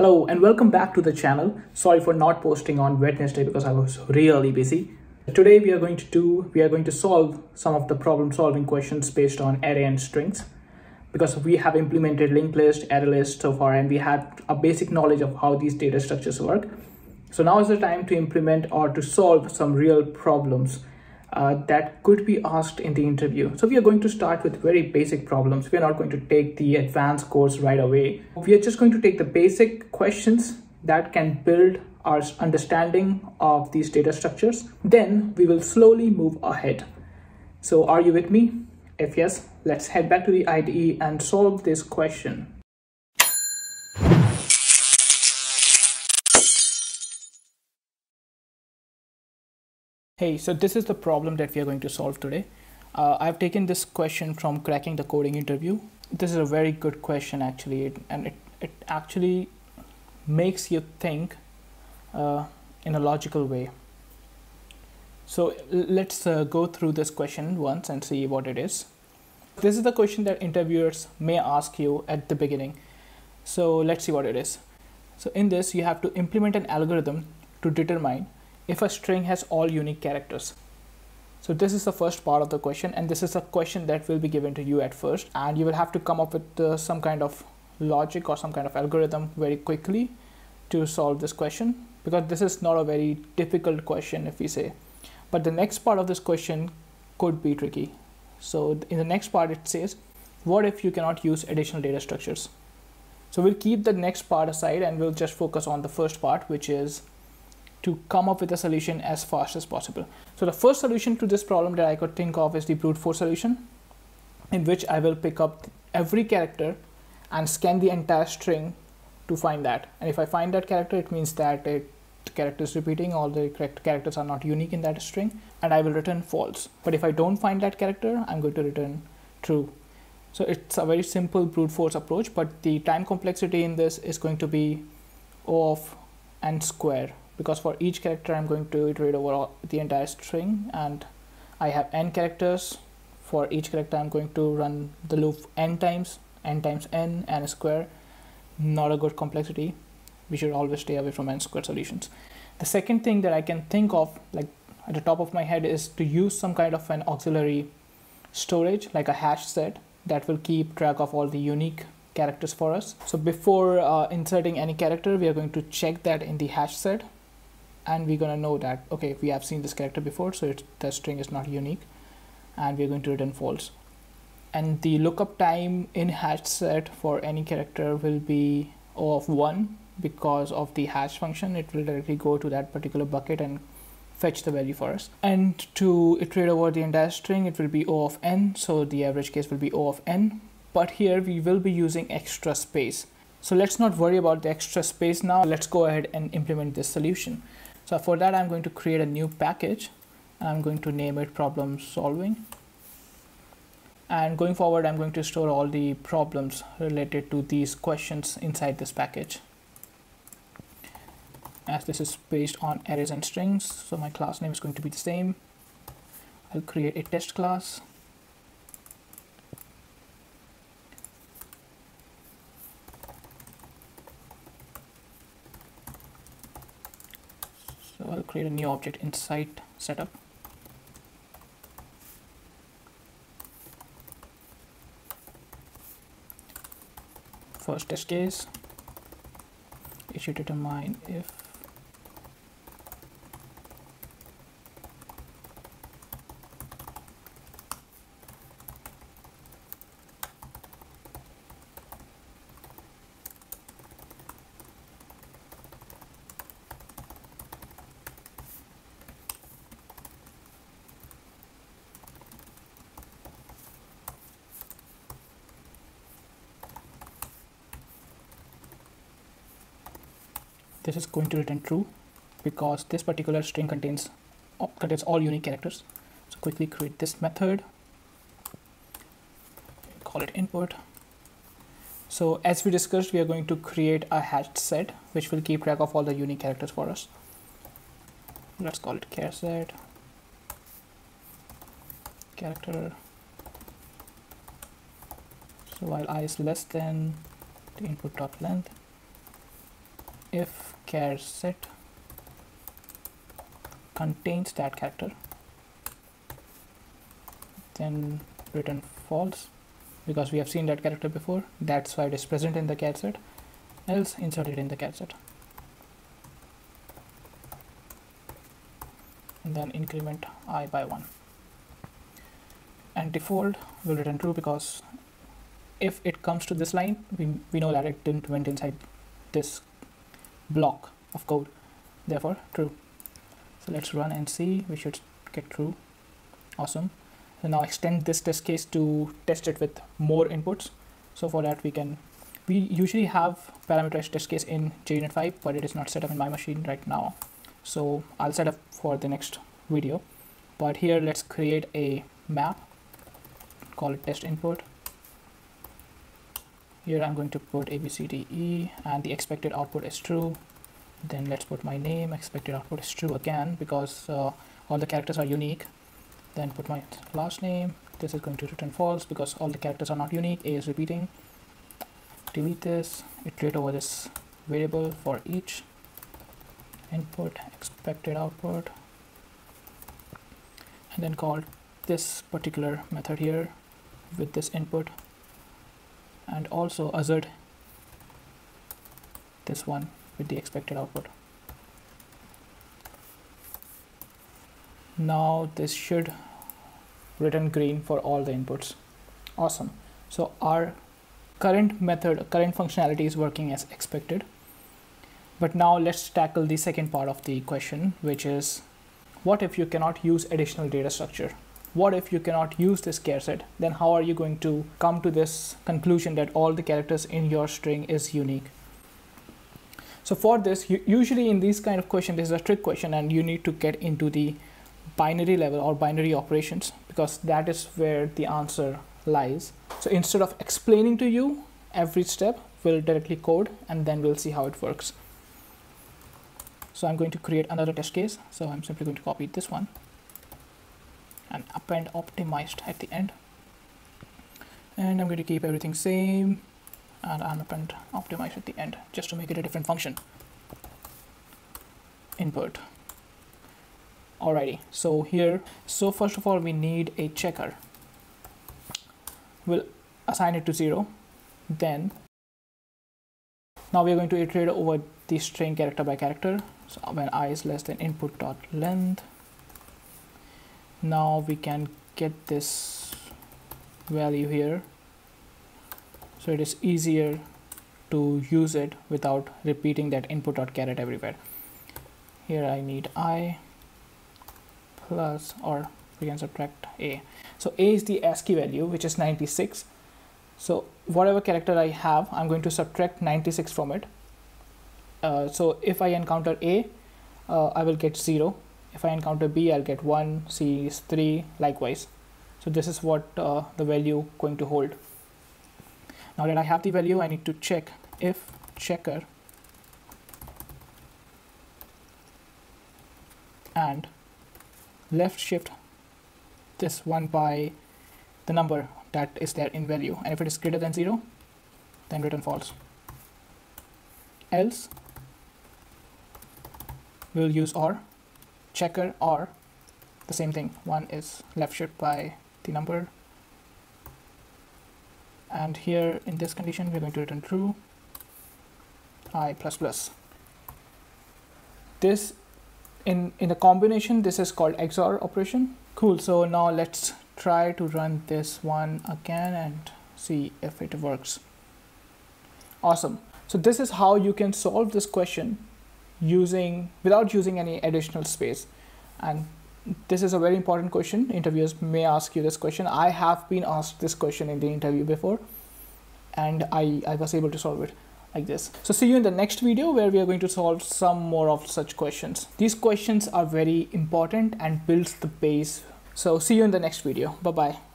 Hello and welcome back to the channel. Sorry for not posting on Wednesday because I was really busy. Today we are going to do, we are going to solve some of the problem solving questions based on array and strings because we have implemented linked list, array list so far and we had a basic knowledge of how these data structures work. So now is the time to implement or to solve some real problems uh, that could be asked in the interview. So we are going to start with very basic problems. We are not going to take the advanced course right away. We are just going to take the basic questions that can build our understanding of these data structures. Then we will slowly move ahead. So are you with me? If yes, let's head back to the IDE and solve this question. Hey, so this is the problem that we are going to solve today. Uh, I've taken this question from cracking the coding interview. This is a very good question actually, and it, it actually makes you think uh, in a logical way. So let's uh, go through this question once and see what it is. This is the question that interviewers may ask you at the beginning. So let's see what it is. So in this, you have to implement an algorithm to determine if a string has all unique characters. So this is the first part of the question and this is a question that will be given to you at first and you will have to come up with uh, some kind of logic or some kind of algorithm very quickly to solve this question because this is not a very difficult question if we say. But the next part of this question could be tricky. So in the next part it says, what if you cannot use additional data structures? So we'll keep the next part aside and we'll just focus on the first part, which is to come up with a solution as fast as possible. So the first solution to this problem that I could think of is the brute force solution, in which I will pick up every character and scan the entire string to find that. And if I find that character, it means that it, the character is repeating, all the correct characters are not unique in that string, and I will return false. But if I don't find that character, I'm going to return true. So it's a very simple brute force approach, but the time complexity in this is going to be O of n square because for each character I'm going to iterate over all, the entire string and I have n characters. For each character I'm going to run the loop n times n times n n square. Not a good complexity. We should always stay away from n square solutions. The second thing that I can think of like at the top of my head is to use some kind of an auxiliary storage like a hash set that will keep track of all the unique characters for us. So before uh, inserting any character, we are going to check that in the hash set and we're going to know that okay we have seen this character before so it's, the string is not unique and we're going to return false. And the lookup time in hash set for any character will be O of 1 because of the hash function. It will directly go to that particular bucket and fetch the value for us. And to iterate over the entire string it will be O of n so the average case will be O of n. But here we will be using extra space. So let's not worry about the extra space now. Let's go ahead and implement this solution so for that, I'm going to create a new package. I'm going to name it problem solving. And going forward, I'm going to store all the problems related to these questions inside this package. As this is based on arrays and strings, so my class name is going to be the same. I'll create a test class I'll create a new object inside setup. First test case it should determine if this is going to return true because this particular string contains contains all unique characters. So quickly create this method. Call it input. So as we discussed we are going to create a hashed set which will keep track of all the unique characters for us. Let's call it char set. Character. So while i is less than the input dot length if char set contains that character then return false because we have seen that character before. That's why it is present in the char set. Else insert it in the char set. And then increment i by 1 and default will return true because if it comes to this line we, we know that it didn't went inside this block of code. Therefore true. So let's run and see. We should get true. Awesome. So now extend this test case to test it with more inputs. So for that we can we usually have parameterized test case in JUnit 5 but it is not set up in my machine right now. So I'll set up for the next video. But here let's create a map. Call it test input here I'm going to put A B C D E and the expected output is true. Then let's put my name expected output is true again because uh, all the characters are unique. Then put my last name. This is going to return false because all the characters are not unique. A is repeating. Delete this. Iterate over this variable for each input expected output. And then call this particular method here with this input and also assert this one with the expected output. Now this should return green for all the inputs. Awesome. So our current method current functionality is working as expected. But now let's tackle the second part of the question which is what if you cannot use additional data structure what if you cannot use this char set then how are you going to come to this conclusion that all the characters in your string is unique? So for this usually in these kind of question this is a trick question and you need to get into the binary level or binary operations because that is where the answer lies. So instead of explaining to you every step we'll directly code and then we'll see how it works. So I'm going to create another test case. So I'm simply going to copy this one and append optimized at the end. And I'm going to keep everything same and append optimized at the end just to make it a different function. Input. Alrighty so here so first of all we need a checker. We'll assign it to zero then now we're going to iterate over the string character by character. So when i is less than input dot length now we can get this value here. So it is easier to use it without repeating that input dot charAt everywhere. Here I need i plus or we can subtract a. So a is the ASCII value which is 96 so whatever character I have I'm going to subtract 96 from it. Uh, so if I encounter a uh, I will get 0 if I encounter B I'll get 1 C is 3 likewise. So this is what uh, the value going to hold. Now that I have the value I need to check if checker and left shift this one by the number that is there in value. And if it is greater than 0 then return false. Else we'll use OR checker or the same thing. One is left shift by the number. And here in this condition we're going to return true i plus plus. This in in the combination this is called XOR operation. Cool. So now let's try to run this one again and see if it works. Awesome. So this is how you can solve this question using without using any additional space. And this is a very important question. Interviewers may ask you this question. I have been asked this question in the interview before and i i was able to solve it like this. So see you in the next video where we are going to solve some more of such questions. These questions are very important and builds the base. So see you in the next video. Bye bye